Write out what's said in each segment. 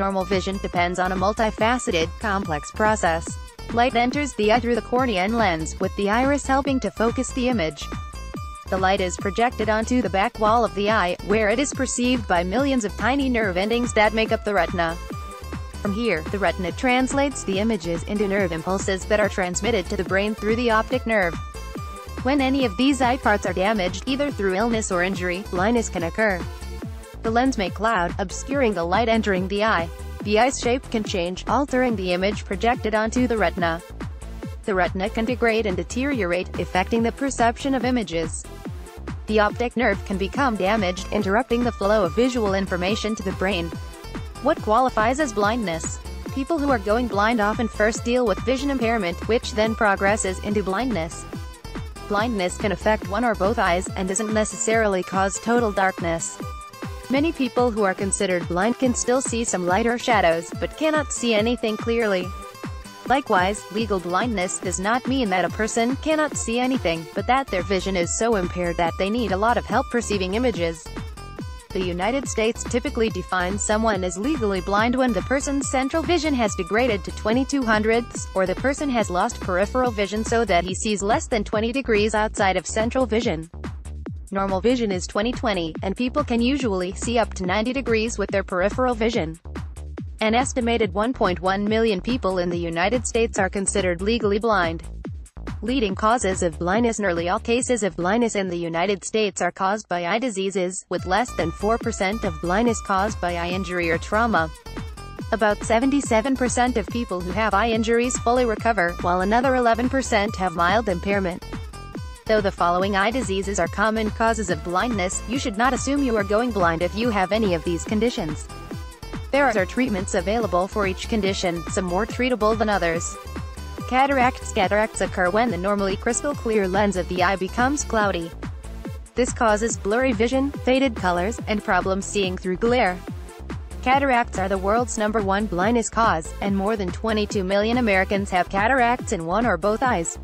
Normal vision depends on a multifaceted, complex process. Light enters the eye through the cornea and lens, with the iris helping to focus the image. The light is projected onto the back wall of the eye, where it is perceived by millions of tiny nerve endings that make up the retina. From here, the retina translates the images into nerve impulses that are transmitted to the brain through the optic nerve. When any of these eye parts are damaged, either through illness or injury, blindness can occur. The lens may cloud, obscuring the light entering the eye. The eye's shape can change, altering the image projected onto the retina. The retina can degrade and deteriorate, affecting the perception of images. The optic nerve can become damaged, interrupting the flow of visual information to the brain. What qualifies as blindness? People who are going blind often first deal with vision impairment, which then progresses into blindness. Blindness can affect one or both eyes, and doesn't necessarily cause total darkness. Many people who are considered blind can still see some light or shadows, but cannot see anything clearly. Likewise, legal blindness does not mean that a person cannot see anything, but that their vision is so impaired that they need a lot of help perceiving images. The United States typically defines someone as legally blind when the person's central vision has degraded to 22 hundredths, or the person has lost peripheral vision so that he sees less than 20 degrees outside of central vision. Normal vision is 20/20, and people can usually see up to 90 degrees with their peripheral vision. An estimated 1.1 million people in the United States are considered legally blind. Leading causes of blindness Nearly all cases of blindness in the United States are caused by eye diseases, with less than 4% of blindness caused by eye injury or trauma. About 77% of people who have eye injuries fully recover, while another 11% have mild impairment. Though the following eye diseases are common causes of blindness, you should not assume you are going blind if you have any of these conditions. There are treatments available for each condition, some more treatable than others. Cataracts Cataracts occur when the normally crystal clear lens of the eye becomes cloudy. This causes blurry vision, faded colors, and problems seeing through glare. Cataracts are the world's number one blindness cause, and more than 22 million Americans have cataracts in one or both eyes.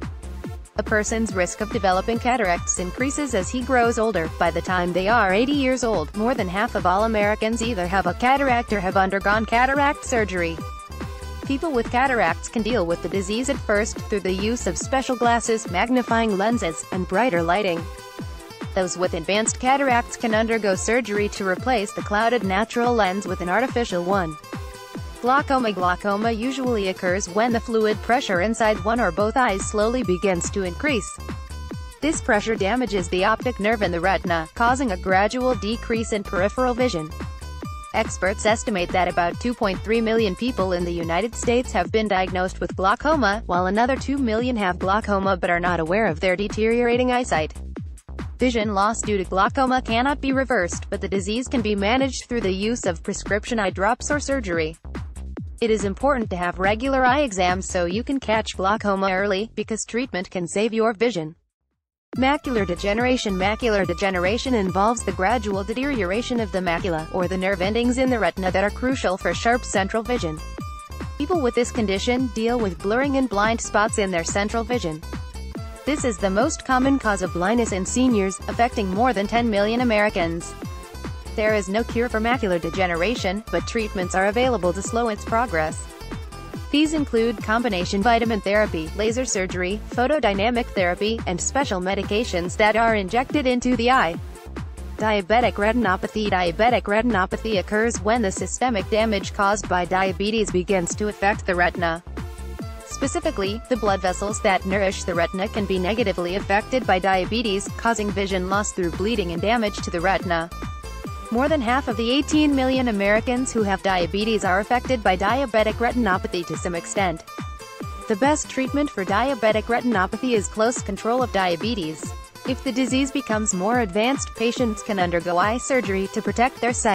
A person's risk of developing cataracts increases as he grows older. By the time they are 80 years old, more than half of all Americans either have a cataract or have undergone cataract surgery. People with cataracts can deal with the disease at first, through the use of special glasses, magnifying lenses, and brighter lighting. Those with advanced cataracts can undergo surgery to replace the clouded natural lens with an artificial one. Glaucoma Glaucoma usually occurs when the fluid pressure inside one or both eyes slowly begins to increase. This pressure damages the optic nerve in the retina, causing a gradual decrease in peripheral vision. Experts estimate that about 2.3 million people in the United States have been diagnosed with glaucoma, while another 2 million have glaucoma but are not aware of their deteriorating eyesight. Vision loss due to glaucoma cannot be reversed, but the disease can be managed through the use of prescription eye drops or surgery. It is important to have regular eye exams so you can catch glaucoma early, because treatment can save your vision. Macular degeneration Macular degeneration involves the gradual deterioration of the macula, or the nerve endings in the retina that are crucial for sharp central vision. People with this condition deal with blurring and blind spots in their central vision. This is the most common cause of blindness in seniors, affecting more than 10 million Americans. There is no cure for macular degeneration, but treatments are available to slow its progress. These include combination vitamin therapy, laser surgery, photodynamic therapy, and special medications that are injected into the eye. Diabetic retinopathy Diabetic retinopathy occurs when the systemic damage caused by diabetes begins to affect the retina. Specifically, the blood vessels that nourish the retina can be negatively affected by diabetes, causing vision loss through bleeding and damage to the retina. More than half of the 18 million Americans who have diabetes are affected by diabetic retinopathy to some extent. The best treatment for diabetic retinopathy is close control of diabetes. If the disease becomes more advanced, patients can undergo eye surgery to protect their sight.